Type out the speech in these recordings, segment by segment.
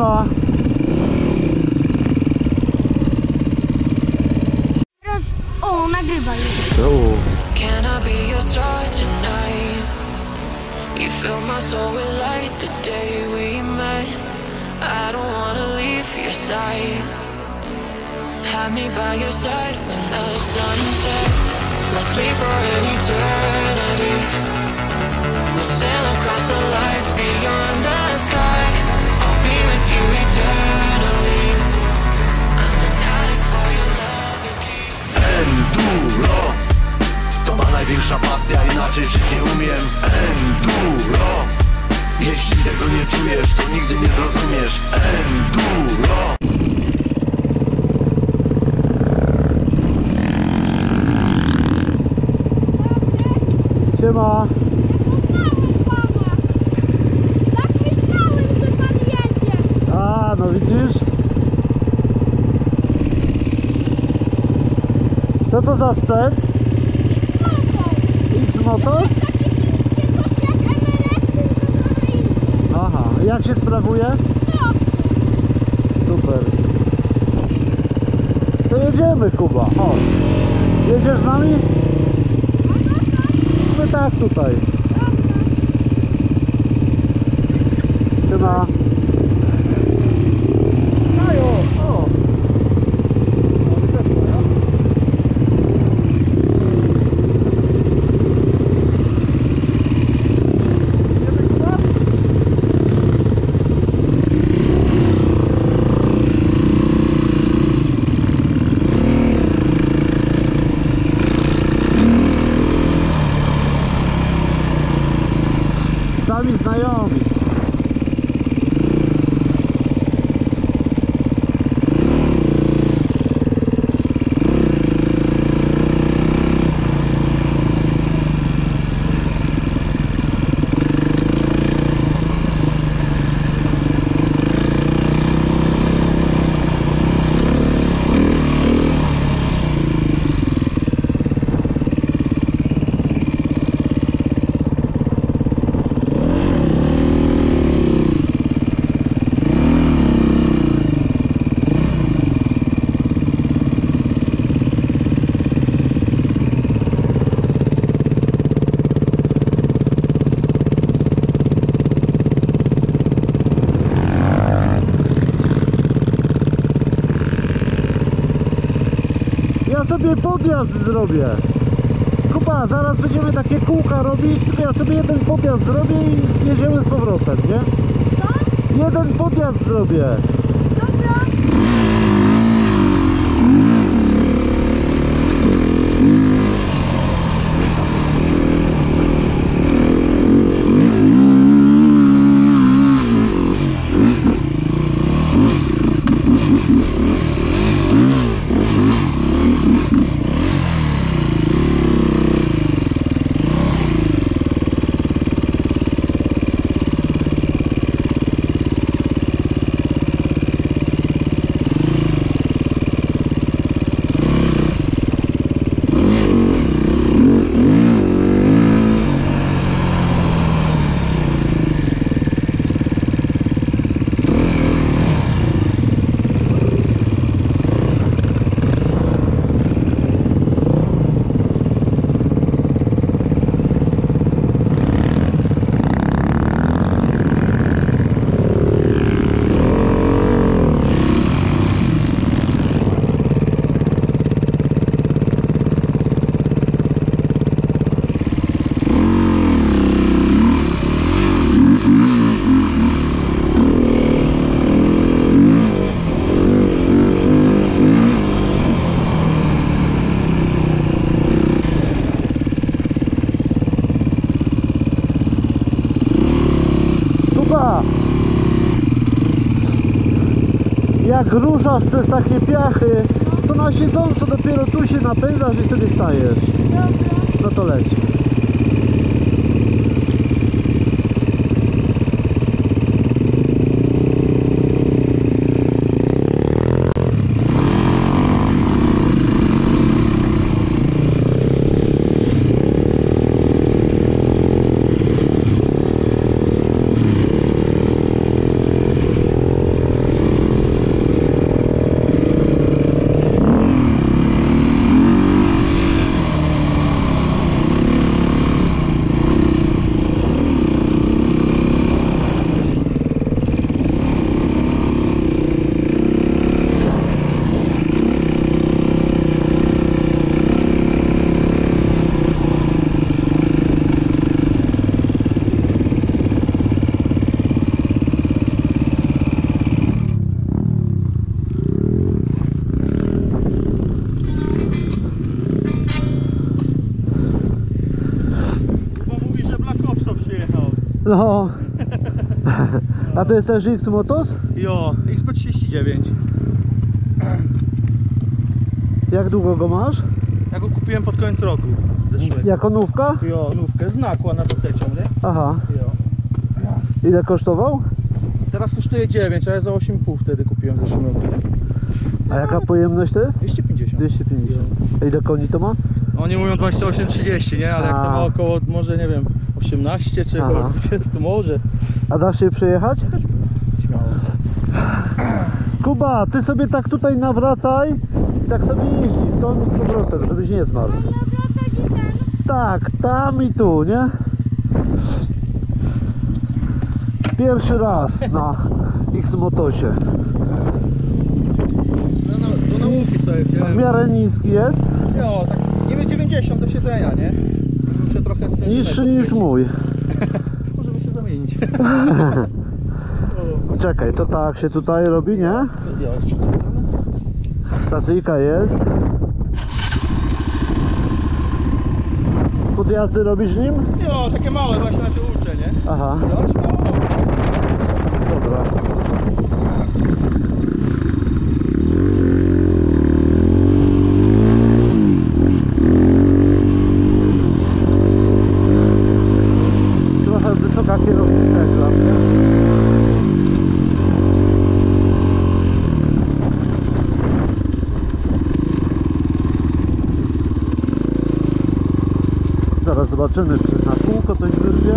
Siema. Teraz, o, nagrywa już. Tu. Can I be your star tonight? You fill my soul with light the day we met. I don't wanna leave your side. Have me by your side when the sun sets. Let's leave for an eternity. We'll sail across the lights Enduro. To ma największa pasja, inaczej żyć nie umiem. Enduro. Jeśli tego nie czujesz, to nigdy nie zrozumiesz. Enduro. Siema. Tak myślałem, że pan jedzie. A, no widzisz? Co to za sprzęt? X-Motos? Aha, jak się sprawuje? Super. To jedziemy, Kuba. Chodź. Jedziesz z nami? My tak tutaj. Siema. Majo, o. Sami znajomi. Ja sobie podjazd zrobię. Kuba, zaraz będziemy takie kółka robić, tylko ja sobie jeden podjazd zrobię i jedziemy z powrotem, nie? co? Jeden podjazd zrobię. Dobra. Kuba! Jak ruszasz przez takie piachy, to na siedząco dopiero tu się napędzasz i sobie stajesz. Dobra. No to leć. No. A to jest też X Motos? Jo, XP39. Jak długo go masz? Ja go kupiłem pod koniec roku zeszłego. Jako nówka? Jo, nówkę z nakła na dotecią, nie? Aha. Jo. Ile kosztował? Teraz kosztuje 9, a ja za 8,5 wtedy kupiłem w zeszłym roku, nie? A jaka pojemność to jest? 250. 250. A ile koni to ma? Oni mówią 28-30, nie? Ale jak to ma około może nie wiem 18 czy Aha. około 20 może. A dasz się przejechać? Śmiało. Kuba, ty sobie tak tutaj nawracaj i tak sobie jeździ w tą i z powrotem, żebyś nie zmarzł. Ten. Tak, tam i tu, nie? Pierwszy raz na X-Motosie. No, no, do nauki sobie W wziąłem. miarę niski jest, Jo, tak niby 90 do siedzenia, nie? Się trochę niższy niż mój. Możemy się zamienić. Czekaj, to tak się tutaj robi, nie? Stacyjka jest. Podjazdy robisz nim? Jo, takie małe właśnie na się uczę, nie? Aha, śmiało. dobra. Zaraz zobaczymy, czy na kółko coś wyrwie.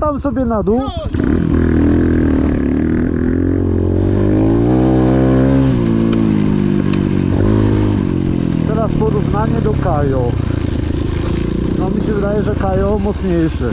Tam sobie na dół. Teraz porównanie do Kajo. No mi się wydaje, że Kajo mocniejszy.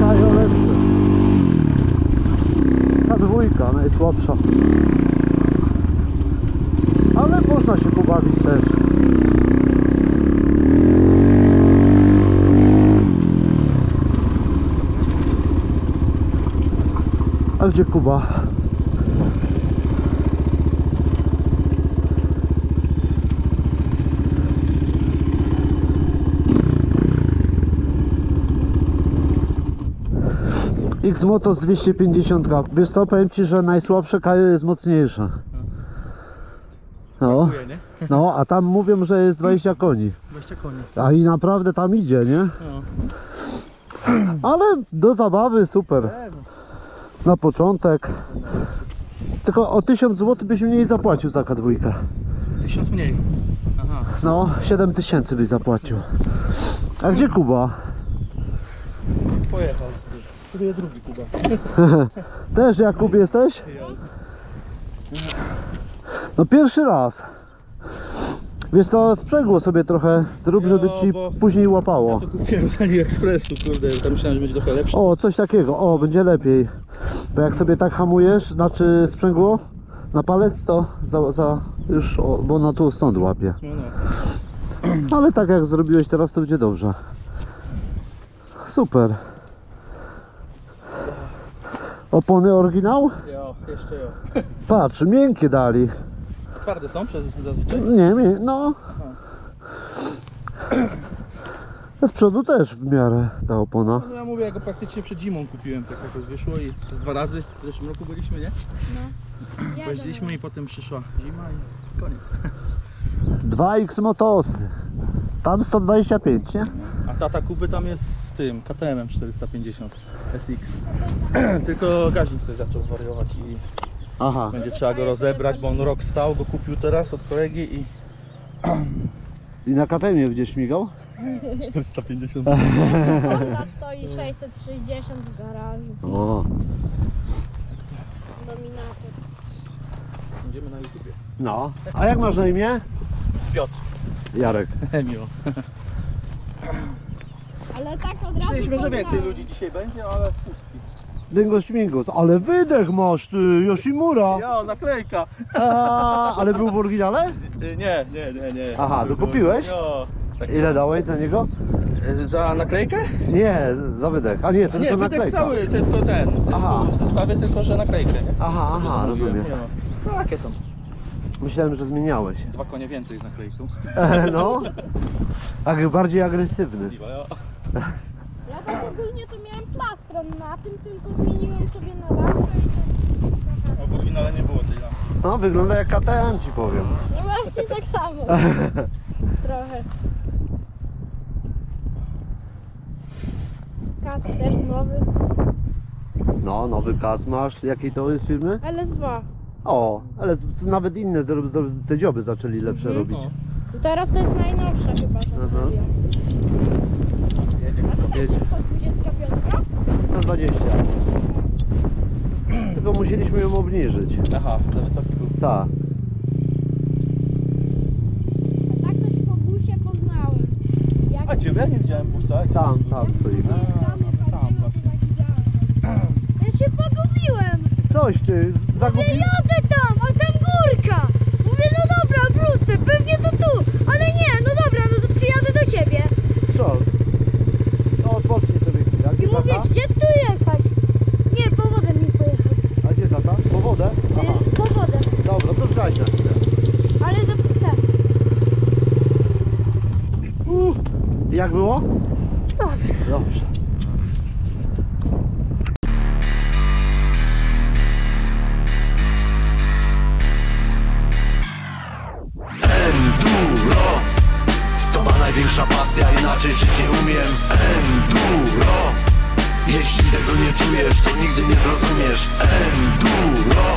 Kajo lepszy. Ta dwójka najsłabsza. Ale można się pobawić też. A gdzie Kuba? X-Motos 250 Wiesz co, powiem Ci, że najsłabsze Kajo jest mocniejsze. No, no, a tam mówią, że jest 20 koni. 20 koni. A i naprawdę tam idzie, nie? No. Ale do zabawy super. Na początek. Tylko o 1000 zł byś mniej zapłacił za kadwójkę. 1000 mniej. Aha. No, 7000 byś zapłacił. A gdzie Kuba? Pojechał. Studiuje drugi Kuba. Też Jakub jesteś? No pierwszy raz. Wiesz co, sprzęgło sobie trochę zrób, żeby ci bo- później łapało. To kupiłem z AliExpressu, kurde, tam myślałem, że będzie trochę lepszy. O, coś takiego, o, będzie lepiej. Bo jak sobie tak hamujesz, znaczy sprzęgło na palec, to za, za już, o, bo no tu stąd łapie. No, no. Ale tak jak zrobiłeś teraz, to będzie dobrze. Super. Opony oryginał? Jo, jeszcze jo. Patrz, miękkie dali. Twarde są przez zazwyczaj? Nie, mię... no. Z przodu też w miarę ta opona. No ja mówię, ja go praktycznie przed zimą kupiłem, tak jakoś wyszło i z dwa razy w zeszłym roku byliśmy, nie? Jadę. Jeździliśmy i potem przyszła zima i koniec. 2X motosy. Tam 125, nie? A tata Kuby tam jest z tym KTM 450 SX. Tylko gaźnik sobie zaczął wariować i Aha. będzie trzeba go rozebrać, bo on rok stał, go kupił teraz od kolegi i I na katemie gdzieś śmigał? 450. Honda stoi 660 w garażu. O, Dominator. Będziemy na YouTubie. no. A jak masz na imię? Piotr, Jarek. miło. Ale tak od razu Myśleliśmy, że więcej ludzi dzisiaj będzie, ale pustki. Dyngus śmigus, ale wydech masz ty, Yoshimura. Ja, naklejka. A, ale był w oryginale? Y, Nie, nie, nie, nie. Aha, to kupiłeś? No. Tak. Ile dałeś za niego? Y, Za naklejkę? Nie, za wydech. A nie, to Nie, tylko wydech naklejka. cały, tylko ten. Aha. W zestawie tylko, że naklejkę, nie? Aha, Sobie aha, rozumiem. nie ma. Takie tam. Myślałem, że zmieniałeś. Dwa konie więcej z naklejką. No. Ag bardziej agresywny. Piwa, ja. Ja tak ogólnie to miałem plastron na tym, tylko zmieniłem sobie na lampę i to w oryginale nie było tej lampy. No, wygląda jak KTM ci powiem. No właśnie tak samo. Trochę. Kask też nowy. No, nowy kas masz. Jakiej to jest firmy? LS2. O, ale nawet inne zro- zro- te dzioby zaczęli lepsze Mhm. robić. No. Teraz to jest najnowsza chyba ta Aha. seria. Jedzie. A to też Jedzie. jest 125? 120. Tylko musieliśmy ją obniżyć. Aha, za wysoki był. Tak. A tak to się po busie poznałem. Jak A ciebie nie widziałem busa. Tam, tam stoi. jak tam, tam, to tak. Ja się pogubiłem. Coś ty, zagubił. Jadę tam, a tam górka. Mówię, no dobra, wrócę, pewnie to tu. Ale nie, no dobra, no to przyjadę do ciebie. Co? No odpocznij mówię, tata? gdzie tu jechać? Nie, powodem mi pojechał. A gdzie tata? Po wodę? Aha. Y, Powodem, Dobra, to zgaś na chwilę. ale zapytałem. Uh, jak było? Dobrze. Dobrze. Enduro To ma największa pasja, inaczej żyć nie umiem tego nie czujesz, to nigdy nie zrozumiesz. Enduro